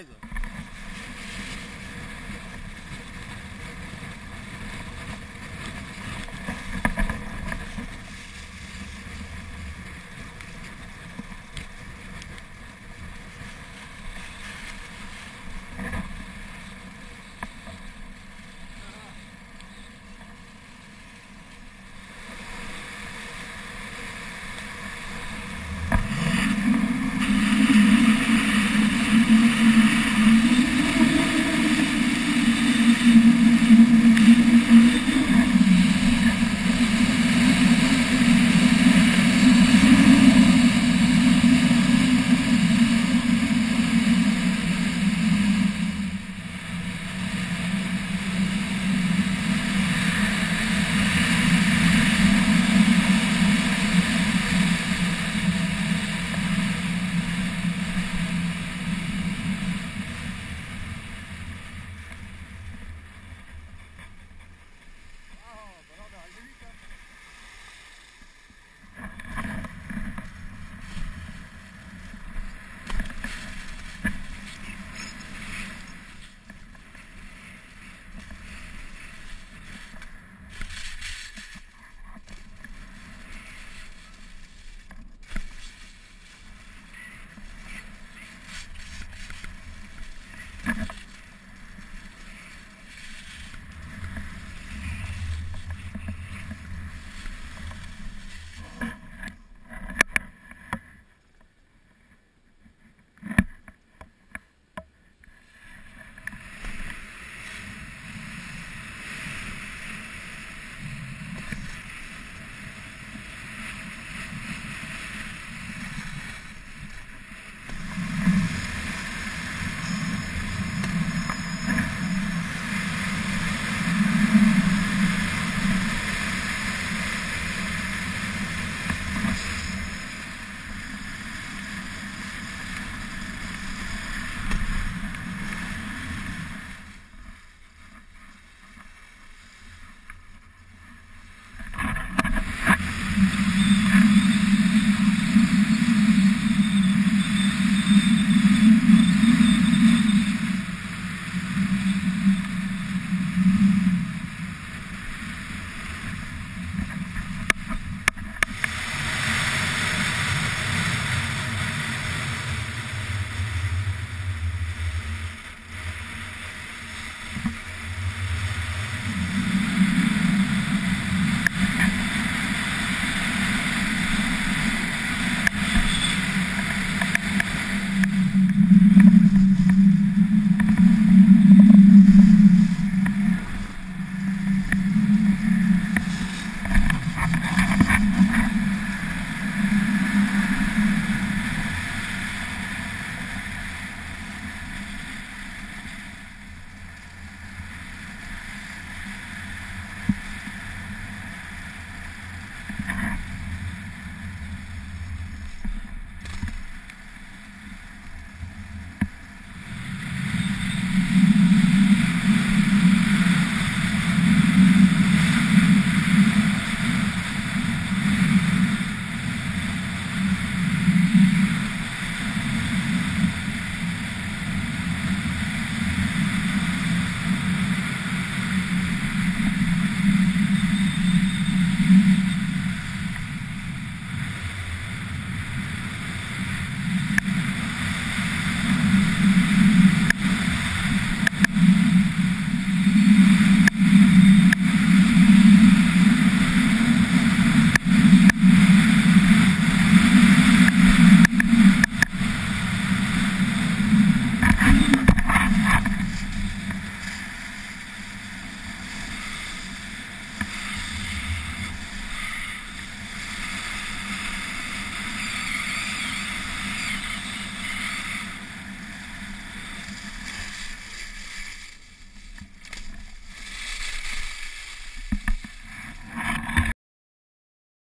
এই যে